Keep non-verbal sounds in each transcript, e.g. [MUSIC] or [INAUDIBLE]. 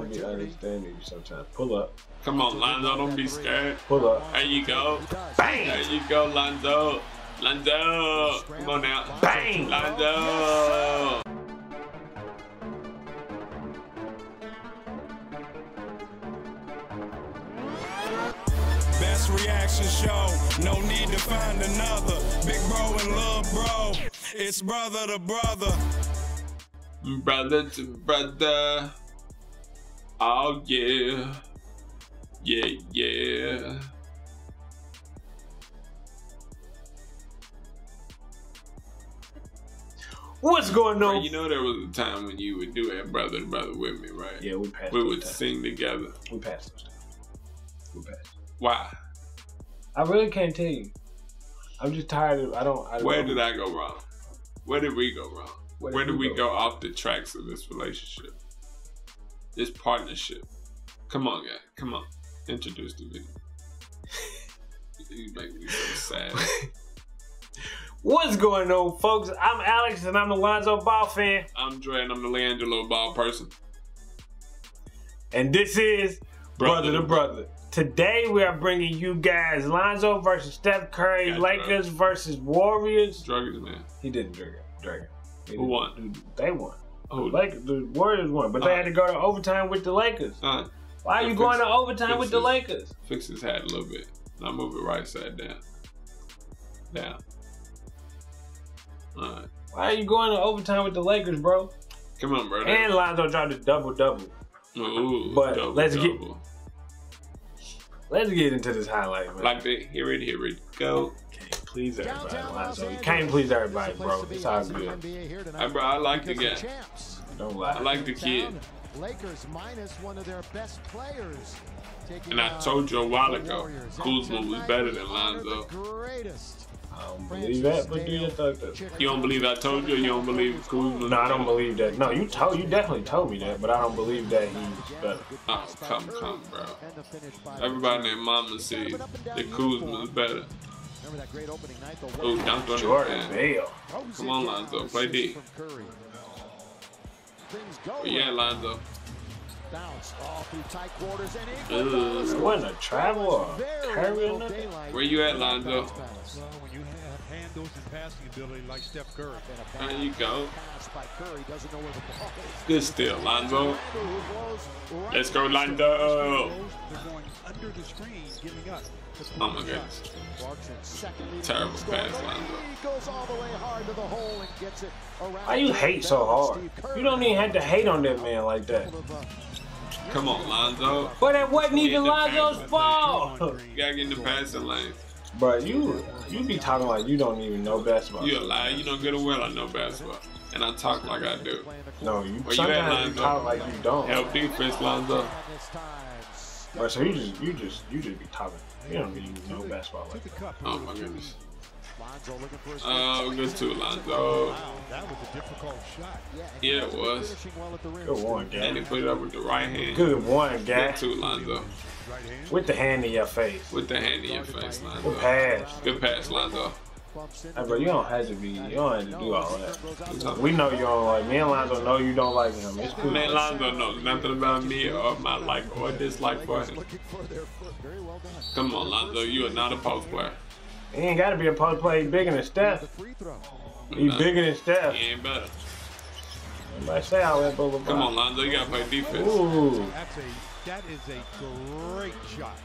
don't be understanding you sometimes. Pull up. Come on, Lonzo, don't be scared. Pull up. There you go. Bang! There you go, Lonzo. Lonzo. Come on now. Bang! Lonzo. Best reaction show, no need to find another. Big bro and little bro, it's brother to brother. Brother to brother. Oh, yeah. Yeah, yeah. What's going on? you know there was a time when you would do that brother to brother with me, right? yeah, we passed. We would times. sing together. We passed those times. We passed. Why? I really can't tell you. I'm just tired of. I don't. I don't Where did I go wrong? Where did we go wrong? Where Where, did did we we go go off the tracks of this relationship? This partnership. Come on, guy. Come on. Introduce the video. [LAUGHS] you make me so sad. [LAUGHS] What's going on, folks? I'm Alex, and I'm a Lonzo Ball fan, I'm Dre and I'm the LiAngelo Ball person. and this is Brother, to Brother. Today we are bringing you guys Lonzo versus Steph Curry, Got Lakers versus Warriors. Druggers, man. He didn't drag it. Drag it. Who won? They won. Oh, Lakers, the Warriors won, but they Uh. had to go to overtime with the Lakers. uh, Why are you fix- going to overtime with the. Lakers? fix his hat a little bit. Now move it right side down. Down. Alright. Why are you going to overtime with the Lakers, bro? Come on, bro. And Lonzo dropped a double double. Ooh, But double, let's get- double. Let's get into this highlight, man. Like that. Hear it, hear it. Go. can't please everybody, Lonzo. You can't please everybody, bro. It's all good. Hey, bro, I like the guy. Don't lie. I like the kid. Lakers minus one of their best players. And I told you a while the ago, Warriors. Kuzma was better than honor Lonzo. Greatest. I don't believe that, but do your thug thug. You don't believe I told you? or You don't believe Kuzma? No, I don't believe that. No, you told you definitely told me that, but I don't believe that he's better. Oh, come, come, bro. And the finish by Everybody named Mama said that Kuzma's better. Remember that great opening night? The Oh, dunked on Jordan. Bell. Come on, Lonzo, play D. From Curry. Things go But yeah. Lonzo. Bounce all through tight quarters and in Ugh. goes a travel or Very Curry or little nothing. daylight Where you at, Lonzo? Well, when you have handles and passing ability like Steph Curry. There you go. pass by Curry doesn't know where the ball is. Good still, Lonzo. Who blows right Let's go, to Lonzo. They're going under the screen, giving up. That's Oh one my goodness. Clarkson, second leading Terrible pass, Lonzo. He goes all the way hard to the hole and gets it around. Why you hate so hard? You don't even have to hate on that man like that. Come on, Lonzo. But it wasn't even Lonzo's fault. You gotta get in the passing lane. Bro, you you be talking like you don't even know basketball. You a liar. You don't get and well I know basketball. And I talk like I do. No, you Where you at, sometimes you Lonzo? talk like you don't. Help defense, Lonzo. Bro, so you just you just you just be talking. You don't even know basketball To like that. Oh my goodness. Lonzo looking for his Oh, good too, Lonzo. Wow, that was a difficult shot. Yeah, it was. well at the rim. Good one, And guy. he put it up with the right hand. Good one, guy. Good too, Lonzo. With the hand in your face. With the hand in your face, Lonzo. Good pass. Good pass, Lonzo. Hey, bro, you don't have to be. You don't have to do all that. To We know you don't like. Me and Lonzo know you don't like him. It's cool. Man, Lonzo knows nothing about me or my like or dislike for him. looking for their foot. Very well done. Come on, Lonzo. You are not a post player. He ain't got to be a post player. He bigger than Steph. free throw. He Nah, bigger than Steph. He ain't better. Everybody say all that, blah, blah, blah. Come on, Lonzo. You gotta play defense. Ooh. That's a that is a great shot.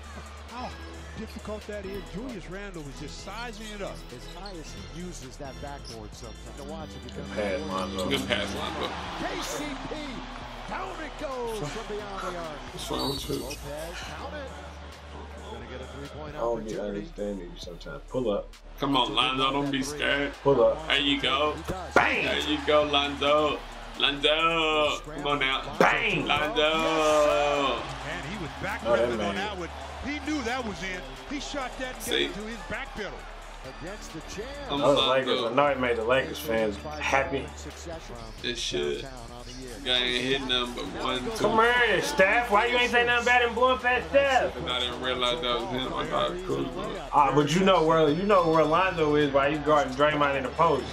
How difficult that is. Julius Randle was just sizing it up. As high as he uses that backboard sometimes. To watch it become Pass, Lonzo. Good pass, Lonzo. KCP. Down it goes from beyond the arc. What's wrong with? Lopez, count it. Gonna three-point I don't be understanding you sometimes. Pull up. Come on, Lonzo. Don't be scared. Pull up. There you go. Bang! There you go, Lonzo. Lonzo. Come on now. Bang! Lonzo. And he was back Oh, man. on that one. He knew that was in. He shot that and See? got into his back pedal. Against the champ. I'm Those Lakers, I know it made the Lakers fans happy. It should. Guy ain't hit nothing but one, two. Come here, Steph. Why you ain't say nothing about him blowing past Steph? And I didn't realize that was him. I thought Kuzma. was- Ah, but you know where you know where Lonzo is while you guarding Draymond in the post.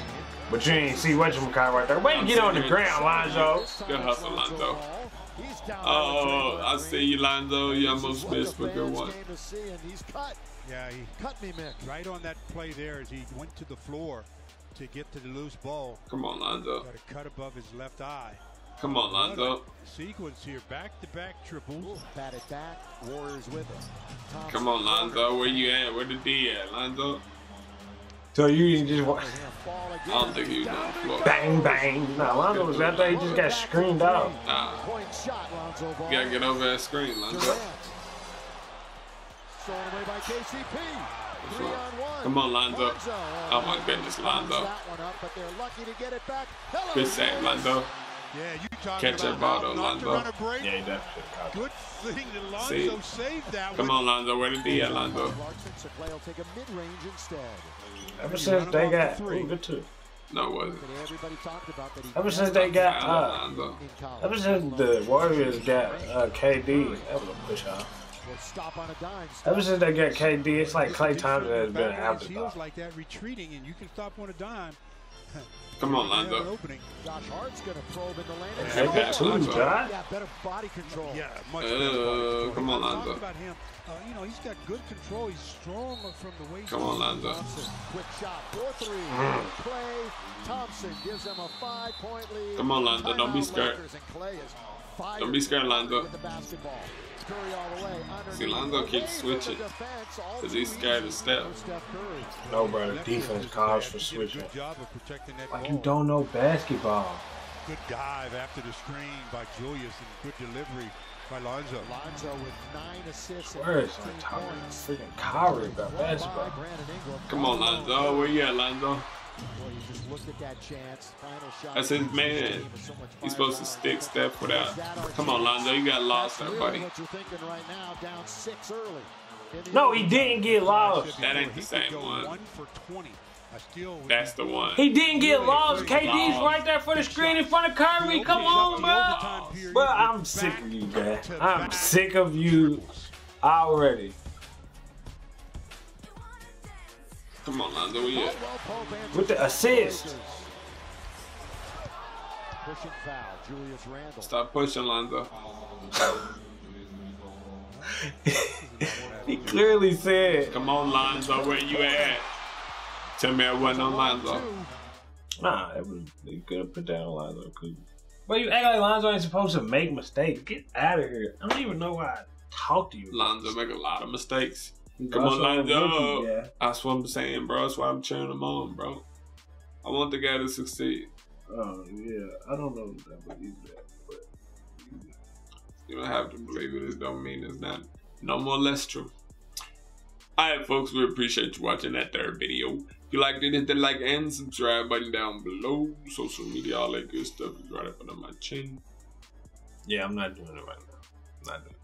But you ain't see what you right there. Way to get on the ground, Lonzo. Good hustle, Lonzo. down Oh, I see you, Lonzo. You almost missed, the but good one. came to see, and he's cut. Yeah, he Cut me, Mick. right on that play there as he went to the floor to get to the loose ball. Come on, Lonzo. Got a cut above his left eye. Come on, Lonzo. Sequence here, back-to-back triples. Pat it back. Warriors with it. Thompson Come on, corner. Lonzo. Where you at? Where the D at, Lonzo? So you can just wa- Over here, fall I don't think he was on the floor. bang bang. No, Lonzo was out there. He just got screened out. Nah, Point shot, Lonzo Ball. you gotta get over that screen, Lonzo. Durant. Stolen away by KCP. Three on one. Come on, Lonzo. Lonzo. Oh, my goodness, Lonzo. That one up, but they're lucky to get it back. Hello, Good save, Lonzo. Yeah, you talking Catch about that ball, though, Lonzo. run a break. Yeah, he definitely caught it. Good thing that Lonzo See? saved that Come one. on, Lonzo. Where the D at, Lonzo? Clarkson, so Klay will take a mid-range instead. Ever since they got Three. ooh, good too. No, it wasn't. Look at everybody talked about that he Ever since they got Foul on uh, Lonzo. in ever since the Warriors got uh, KD, that was a push off. Stop on a dime. Ever since they got KD, it's like Klay Defense Thompson has been an back on his afterthought. like that, retreating, and you can stop on a dime. [LAUGHS] Come on, You have an Lonzo. Josh Hart's going to probe in the lane. and Yeah, got two, Lonzo. Josh. Yeah, better body control. Yeah, much Uh, better body control. come on, I Lonzo. about him. Uh, you know, he's got good control. He's strong from the waist. Come on, Lonzo. Thompson, quick shot, 4-3. Mm. Klay Thompson gives them a five-point lead. Come on, Lonzo, don't be scared. Lakers, and Klay is fired Don't be scared, Lonzo. With the basketball. Curry all the way. See, underneath. Lonzo keeps Away switching, defense, all 'cause he's too scared to step. for Steph No, bro. The defense hand calls for bad. Did a switching. Good job of protecting that Like you don't know basketball. Good dive after the screen by Julius and good delivery by Lonzo. Lonzo with nine assists Where is 15 my talking freaking Kyrie about One basketball? Come on, Lonzo. Where you at, Lonzo? Boy, you just looked at that chance. Final shot. That's his man. He's supposed to stick Steph without. Come on, Lonzo. You got lost That's there, buddy. what you're thinking right now, down six early. in the No, he didn't get lost. That ain't the same one. One for 20. I still. That's the one. He didn't get lost. KD's Lost. right there for the screen in front of Curry. Come on, bro. Bro, I'm sick of you, man. I'm sick of you already. Come on, Lonzo. Where you at? Caldwell Pope answers With the assist. Lakers. Pushing foul, Julius Randle. Stop pushing, Lonzo. [LAUGHS] He clearly said, Come on, Lonzo. Where you at? Tell me I wasn't on Lonzo. nah, it was, you could have put that on Lonzo. Could But you act like Lonzo ain't supposed to make mistakes. Get out of here. I don't even know why I talk to you. Lonzo make a lot of mistakes. He's Come on, also a Lonzo. rookie, Yeah. That's what I'm saying, bro. That's why I'm cheering him on, bro. I want the guy to succeed. Oh, yeah. I don't know if I believe that. But You don't have to believe it. It don't mean it's not no more less true. Alright, folks, we appreciate you watching that third video. If you liked it, hit the like and subscribe button down below. Social media, all that good stuff is right up under my chin. yeah, I'm not doing it right now. Not doing it.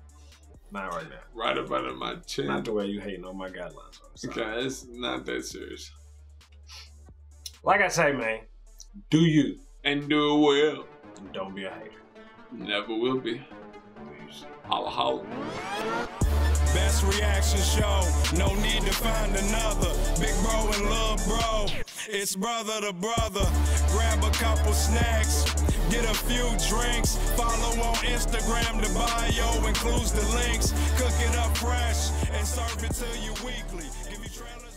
Not right now. Right up under my chin. Not the way you hating on my guidelines. I'm. Okay, it's not that serious. Like I say, man, do you. And do it well. and Don't be a hater. Never will be. Peace. Holla holla. Best reaction show, no need to find another. Big bro and love bro, it's brother to brother. Grab a couple snacks, get a few drinks. Follow on Instagram, the bio includes the links. Cook it up fresh and serve it to you weekly. Give you trailers.